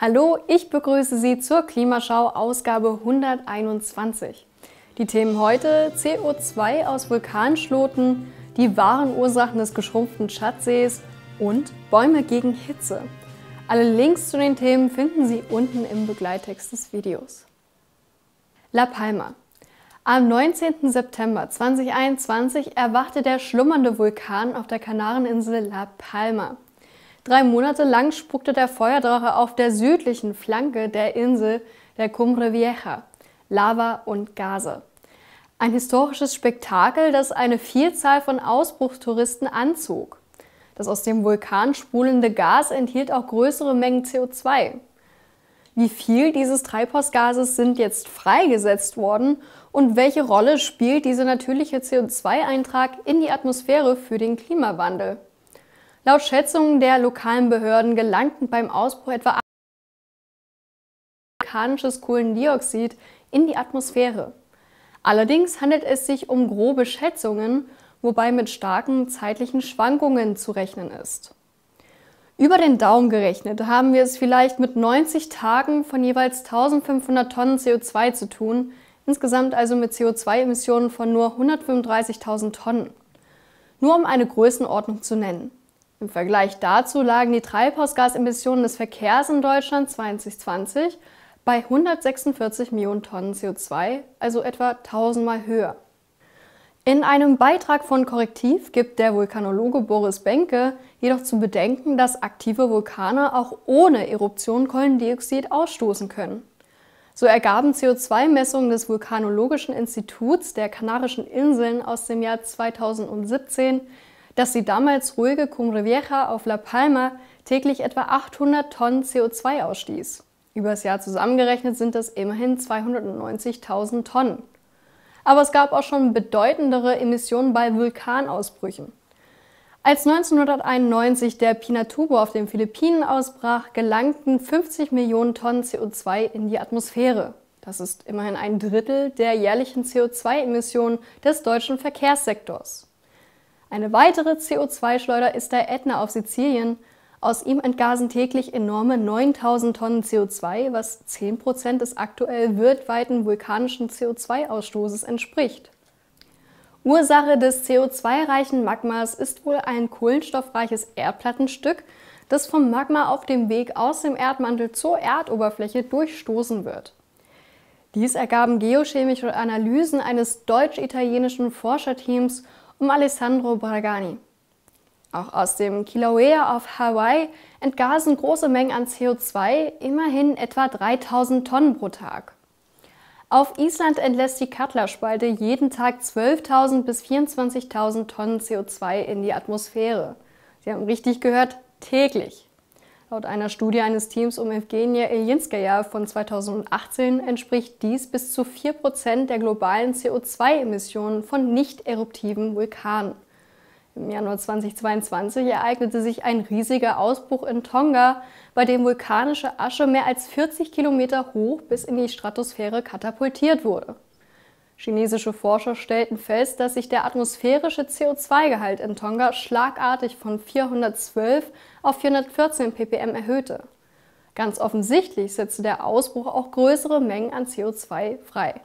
Hallo, ich begrüße Sie zur Klimaschau Ausgabe 121. Die Themen heute CO2 aus Vulkanschloten, die wahren Ursachen des geschrumpften Schatzsees und Bäume gegen Hitze. Alle Links zu den Themen finden Sie unten im Begleittext des Videos. La Palma. Am 19. September 2021 erwachte der schlummernde Vulkan auf der Kanareninsel La Palma. Drei Monate lang spuckte der Feuerdrache auf der südlichen Flanke der Insel der Cumbre Vieja Lava und Gase. Ein historisches Spektakel, das eine Vielzahl von Ausbruchstouristen anzog. Das aus dem Vulkan sprudelnde Gas enthielt auch größere Mengen CO2. Wie viel dieses Treibhausgases sind jetzt freigesetzt worden und welche Rolle spielt dieser natürliche CO2-Eintrag in die Atmosphäre für den Klimawandel? Laut Schätzungen der lokalen Behörden gelangten beim Ausbruch etwa vulkanisches Kohlendioxid in die Atmosphäre. Allerdings handelt es sich um grobe Schätzungen, wobei mit starken zeitlichen Schwankungen zu rechnen ist. Über den Daumen gerechnet haben wir es vielleicht mit 90 Tagen von jeweils 1500 Tonnen CO2 zu tun, insgesamt also mit CO2-Emissionen von nur 135.000 Tonnen. Nur um eine Größenordnung zu nennen. Im Vergleich dazu lagen die Treibhausgasemissionen des Verkehrs in Deutschland 2020 bei 146 Millionen Tonnen CO2, also etwa tausendmal höher. In einem Beitrag von Korrektiv gibt der Vulkanologe Boris Benke jedoch zu bedenken, dass aktive Vulkane auch ohne Eruption Kohlendioxid ausstoßen können. So ergaben CO2-Messungen des Vulkanologischen Instituts der Kanarischen Inseln aus dem Jahr 2017, dass die damals ruhige Cumbre Vieja auf La Palma täglich etwa 800 Tonnen CO2 ausstieß. Über das Jahr zusammengerechnet sind das immerhin 290.000 Tonnen. Aber es gab auch schon bedeutendere Emissionen bei Vulkanausbrüchen. Als 1991 der Pinatubo auf den Philippinen ausbrach, gelangten 50 Millionen Tonnen CO2 in die Atmosphäre. Das ist immerhin ein Drittel der jährlichen CO2-Emissionen des deutschen Verkehrssektors. Eine weitere CO2-Schleuder ist der Ätna auf Sizilien. Aus ihm entgasen täglich enorme 9000 Tonnen CO2, was 10 Prozent des aktuell weltweiten vulkanischen CO2-Ausstoßes entspricht. Ursache des CO2-reichen Magmas ist wohl ein kohlenstoffreiches Erdplattenstück, das vom Magma auf dem Weg aus dem Erdmantel zur Erdoberfläche durchstoßen wird. Dies ergaben geochemische Analysen eines deutsch-italienischen Forscherteams um Alessandro Bragani. Auch aus dem Kilauea auf Hawaii entgasen große Mengen an CO2, immerhin etwa 3000 Tonnen pro Tag. Auf Island entlässt die Cutler-Spalte jeden Tag 12.000 bis 24.000 Tonnen CO2 in die Atmosphäre. Sie haben richtig gehört, täglich. Laut einer Studie eines Teams um Evgenia Iljinskaya von 2018 entspricht dies bis zu 4% der globalen CO2-Emissionen von nicht eruptiven Vulkanen. Im Januar 2022 ereignete sich ein riesiger Ausbruch in Tonga, bei dem vulkanische Asche mehr als 40 Kilometer hoch bis in die Stratosphäre katapultiert wurde. Chinesische Forscher stellten fest, dass sich der atmosphärische CO2-Gehalt in Tonga schlagartig von 412 auf 414 ppm erhöhte. Ganz offensichtlich setzte der Ausbruch auch größere Mengen an CO2 frei.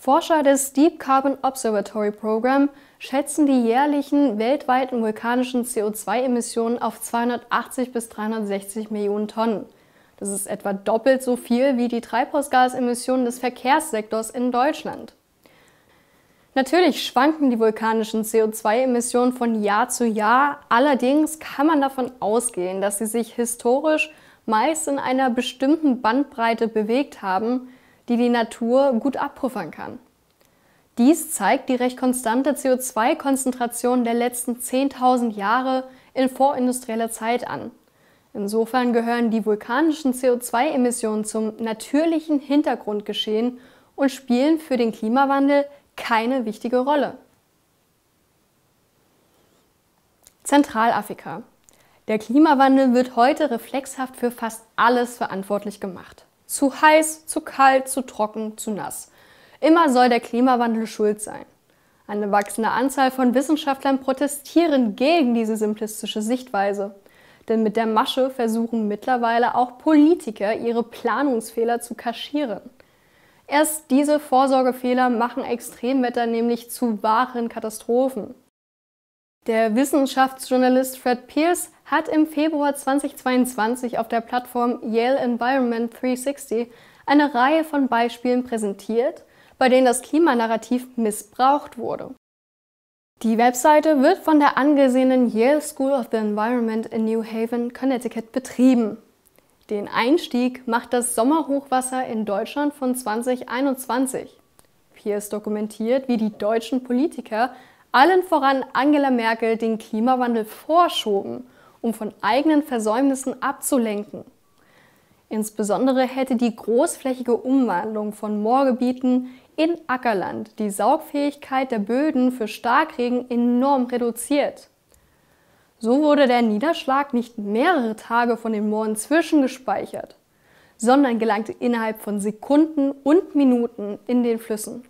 Forscher des Deep Carbon Observatory Program schätzen die jährlichen weltweiten vulkanischen CO2-Emissionen auf 280 bis 360 Millionen Tonnen. Das ist etwa doppelt so viel wie die Treibhausgasemissionen des Verkehrssektors in Deutschland. Natürlich schwanken die vulkanischen CO2-Emissionen von Jahr zu Jahr, allerdings kann man davon ausgehen, dass sie sich historisch meist in einer bestimmten Bandbreite bewegt haben, die die Natur gut abpuffern kann. Dies zeigt die recht konstante CO2-Konzentration der letzten 10.000 Jahre in vorindustrieller Zeit an. Insofern gehören die vulkanischen CO2-Emissionen zum natürlichen Hintergrundgeschehen und spielen für den Klimawandel keine wichtige Rolle. Zentralafrika. Der Klimawandel wird heute reflexhaft für fast alles verantwortlich gemacht. Zu heiß, zu kalt, zu trocken, zu nass. Immer soll der Klimawandel schuld sein. Eine wachsende Anzahl von Wissenschaftlern protestieren gegen diese simplistische Sichtweise. Denn mit der Masche versuchen mittlerweile auch Politiker, ihre Planungsfehler zu kaschieren. Erst diese Vorsorgefehler machen Extremwetter nämlich zu wahren Katastrophen. Der Wissenschaftsjournalist Fred Pierce hat im Februar 2022 auf der Plattform Yale Environment 360 eine Reihe von Beispielen präsentiert, bei denen das Klimanarrativ missbraucht wurde. Die Webseite wird von der angesehenen Yale School of the Environment in New Haven, Connecticut betrieben. Den Einstieg macht das Sommerhochwasser in Deutschland von 2021. Pierce dokumentiert, wie die deutschen Politiker, allen voran Angela Merkel, den Klimawandel vorschoben, um von eigenen Versäumnissen abzulenken. Insbesondere hätte die großflächige Umwandlung von Moorgebieten in Ackerland die Saugfähigkeit der Böden für Starkregen enorm reduziert. So wurde der Niederschlag nicht mehrere Tage von den Mooren zwischengespeichert, sondern gelangte innerhalb von Sekunden und Minuten in den Flüssen.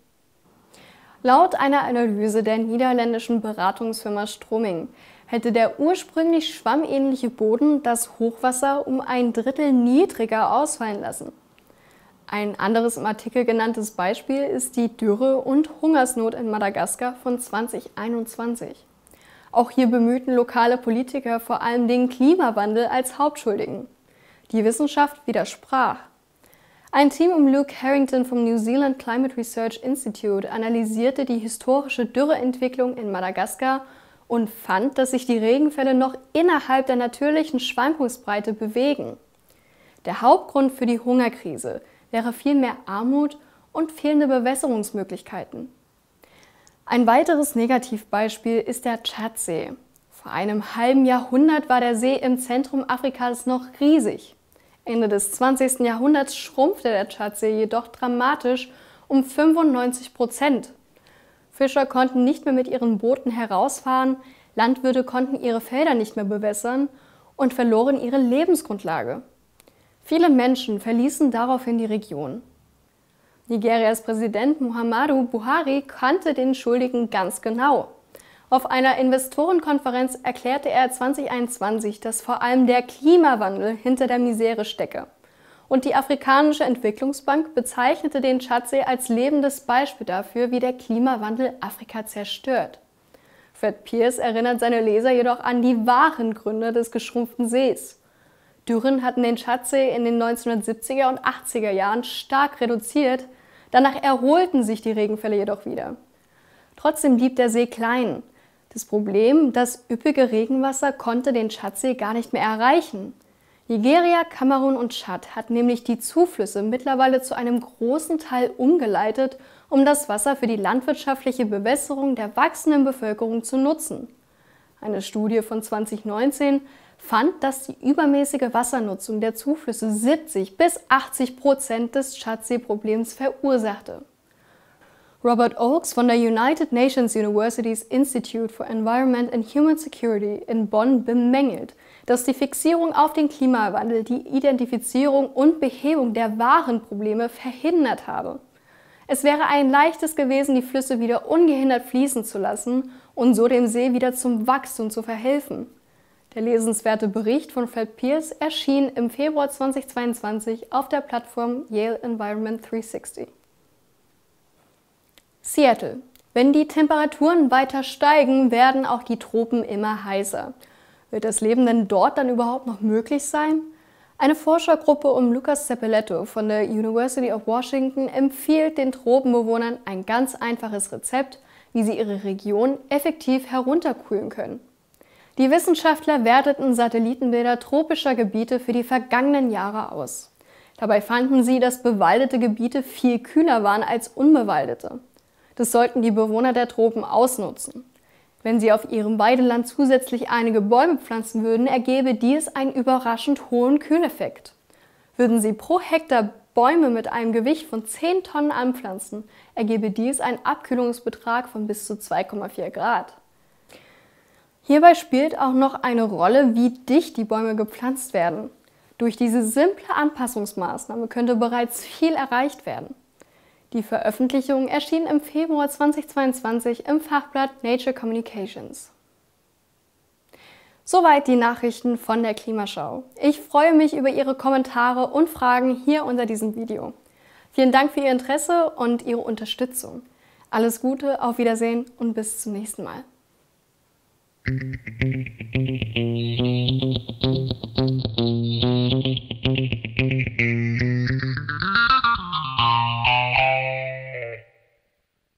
Laut einer Analyse der niederländischen Beratungsfirma Stroming hätte der ursprünglich schwammähnliche Boden das Hochwasser um ein Drittel niedriger ausfallen lassen. Ein anderes im Artikel genanntes Beispiel ist die Dürre und Hungersnot in Madagaskar von 2021. Auch hier bemühten lokale Politiker vor allem den Klimawandel als Hauptschuldigen. Die Wissenschaft widersprach. Ein Team um Luke Harrington vom New Zealand Climate Research Institute analysierte die historische Dürreentwicklung in Madagaskar und fand, dass sich die Regenfälle noch innerhalb der natürlichen Schwankungsbreite bewegen. Der Hauptgrund für die Hungerkrise wäre vielmehr Armut und fehlende Bewässerungsmöglichkeiten. Ein weiteres Negativbeispiel ist der Tschadsee. Vor einem halben Jahrhundert war der See im Zentrum Afrikas noch riesig. Ende des 20. Jahrhunderts schrumpfte der Tschadsee jedoch dramatisch um 95 Prozent. Fischer konnten nicht mehr mit ihren Booten herausfahren, Landwirte konnten ihre Felder nicht mehr bewässern und verloren ihre Lebensgrundlage. Viele Menschen verließen daraufhin die Region. Nigerias Präsident Muhammadu Buhari kannte den Schuldigen ganz genau. Auf einer Investorenkonferenz erklärte er 2021, dass vor allem der Klimawandel hinter der Misere stecke. Und die Afrikanische Entwicklungsbank bezeichnete den Tschadsee als lebendes Beispiel dafür, wie der Klimawandel Afrika zerstört. Fred Pierce erinnert seine Leser jedoch an die wahren Gründe des geschrumpften Sees. Dürren hatten den Tschadsee in den 1970er und 80er Jahren stark reduziert, danach erholten sich die Regenfälle jedoch wieder. Trotzdem blieb der See klein. Das Problem, das üppige Regenwasser konnte den Tschadsee gar nicht mehr erreichen. Nigeria, Kamerun und Tschad hatten nämlich die Zuflüsse mittlerweile zu einem großen Teil umgeleitet, um das Wasser für die landwirtschaftliche Bewässerung der wachsenden Bevölkerung zu nutzen. Eine Studie von 2019 fand, dass die übermäßige Wassernutzung der Zuflüsse 70 bis 80 Prozent des Tschadsee-Problems verursachte. Robert Oakes von der United Nations University's Institute for Environment and Human Security in Bonn bemängelt, dass die Fixierung auf den Klimawandel die Identifizierung und Behebung der wahren Probleme verhindert habe. Es wäre ein leichtes gewesen, die Flüsse wieder ungehindert fließen zu lassen und so dem See wieder zum Wachstum zu verhelfen. Der lesenswerte Bericht von Fred Pierce erschien im Februar 2022 auf der Plattform Yale Environment 360. Seattle. Wenn die Temperaturen weiter steigen, werden auch die Tropen immer heißer. Wird das Leben denn dort dann überhaupt noch möglich sein? Eine Forschergruppe um Lucas Ceppeletto von der University of Washington empfiehlt den Tropenbewohnern ein ganz einfaches Rezept, wie sie ihre Region effektiv herunterkühlen können. Die Wissenschaftler werteten Satellitenbilder tropischer Gebiete für die vergangenen Jahre aus. Dabei fanden sie, dass bewaldete Gebiete viel kühler waren als unbewaldete. Das sollten die Bewohner der Tropen ausnutzen. Wenn sie auf ihrem Weideland zusätzlich einige Bäume pflanzen würden, ergebe dies einen überraschend hohen Kühleffekt. Würden sie pro Hektar Bäume mit einem Gewicht von 10 Tonnen anpflanzen, ergebe dies einen Abkühlungsbetrag von bis zu 2,4 Grad. Hierbei spielt auch noch eine Rolle, wie dicht die Bäume gepflanzt werden. Durch diese simple Anpassungsmaßnahme könnte bereits viel erreicht werden. Die Veröffentlichung erschien im Februar 2022 im Fachblatt Nature Communications. Soweit die Nachrichten von der Klimaschau. Ich freue mich über Ihre Kommentare und Fragen hier unter diesem Video. Vielen Dank für Ihr Interesse und Ihre Unterstützung. Alles Gute, auf Wiedersehen und bis zum nächsten Mal. Thank you.